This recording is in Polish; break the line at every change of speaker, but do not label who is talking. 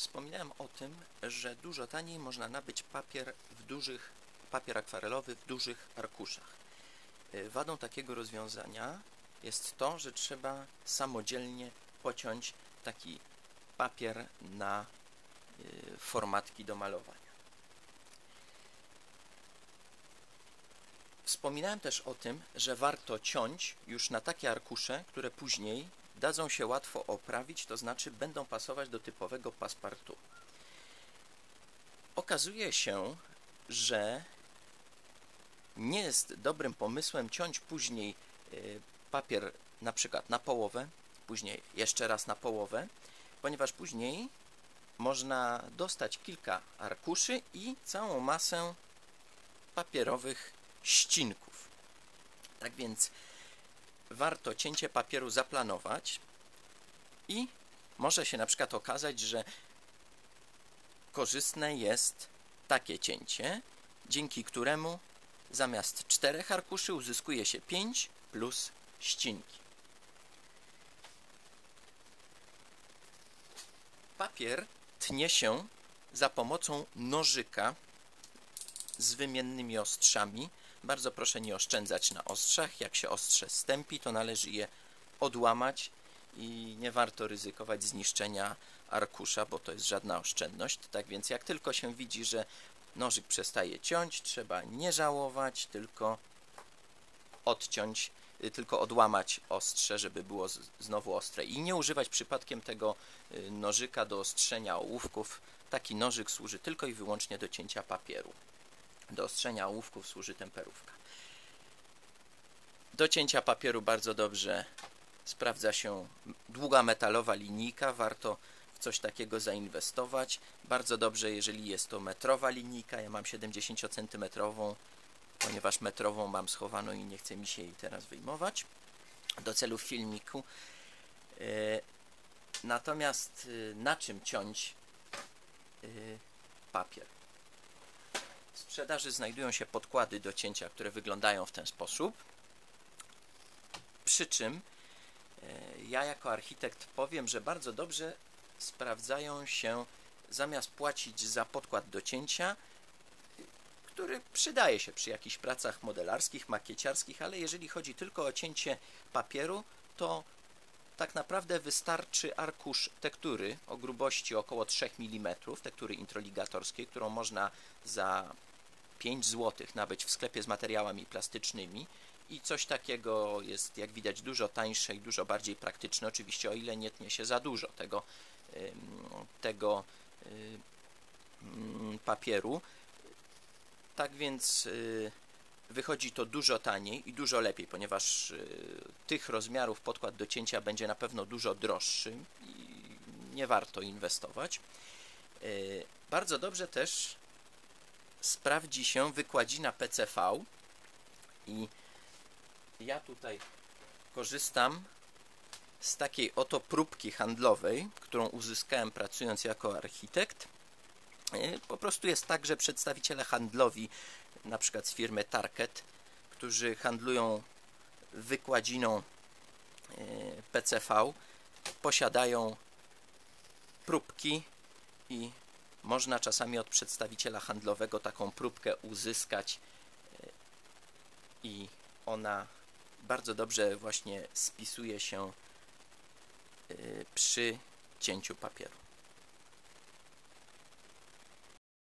Wspominałem o tym, że dużo taniej można nabyć papier w dużych, papier akwarelowy w dużych arkuszach. Y, Wadą takiego rozwiązania jest to, że trzeba samodzielnie pociąć taki papier na y, formatki do malowania. Wspominałem też o tym, że warto ciąć już na takie arkusze, które później dadzą się łatwo oprawić, to znaczy będą pasować do typowego paspartu. Okazuje się, że nie jest dobrym pomysłem ciąć później y, papier na przykład na połowę, później jeszcze raz na połowę, ponieważ później można dostać kilka arkuszy i całą masę papierowych ścinków. Tak więc warto cięcie papieru zaplanować i może się na przykład okazać, że korzystne jest takie cięcie, dzięki któremu zamiast czterech arkuszy uzyskuje się 5 plus ścinki. Papier tnie się za pomocą nożyka z wymiennymi ostrzami. Bardzo proszę nie oszczędzać na ostrzach. Jak się ostrze stępi, to należy je odłamać i nie warto ryzykować zniszczenia arkusza, bo to jest żadna oszczędność. Tak więc jak tylko się widzi, że nożyk przestaje ciąć, trzeba nie żałować, tylko odciąć, y, tylko odłamać ostrze, żeby było znowu ostre. I nie używać przypadkiem tego y, nożyka do ostrzenia ołówków. Taki nożyk służy tylko i wyłącznie do cięcia papieru. Do ostrzenia ołówków służy temperówka. Do cięcia papieru bardzo dobrze sprawdza się długa metalowa linijka. Warto w coś takiego zainwestować. Bardzo dobrze, jeżeli jest to metrowa linijka. Ja mam 70 cm, ponieważ metrową mam schowaną i nie chce mi się jej teraz wyjmować do celów filmiku. E, natomiast e, na czym ciąć e, papier? Sprzedaży znajdują się podkłady do cięcia, które wyglądają w ten sposób. Przy czym ja jako architekt powiem, że bardzo dobrze sprawdzają się zamiast płacić za podkład do cięcia, który przydaje się przy jakichś pracach modelarskich, makieciarskich, ale jeżeli chodzi tylko o cięcie papieru, to tak naprawdę wystarczy arkusz tektury o grubości około 3 mm, tektury introligatorskiej, którą można za 5 zł nabyć w sklepie z materiałami plastycznymi i coś takiego jest, jak widać, dużo tańsze i dużo bardziej praktyczne, oczywiście o ile nie tnie się za dużo tego, tego papieru. Tak więc y, wychodzi to dużo taniej i dużo lepiej, ponieważ y, tych rozmiarów podkład do cięcia będzie na pewno dużo droższy i nie warto inwestować. Y, bardzo dobrze też sprawdzi się wykładzina PCV i ja tutaj korzystam z takiej oto próbki handlowej, którą uzyskałem pracując jako architekt. E, po prostu jest tak, że przedstawiciele handlowi, na przykład z firmy Target, którzy handlują wykładziną e, PCV, posiadają próbki i można czasami od przedstawiciela handlowego taką próbkę uzyskać e, i ona bardzo dobrze właśnie spisuje się przy cięciu papieru.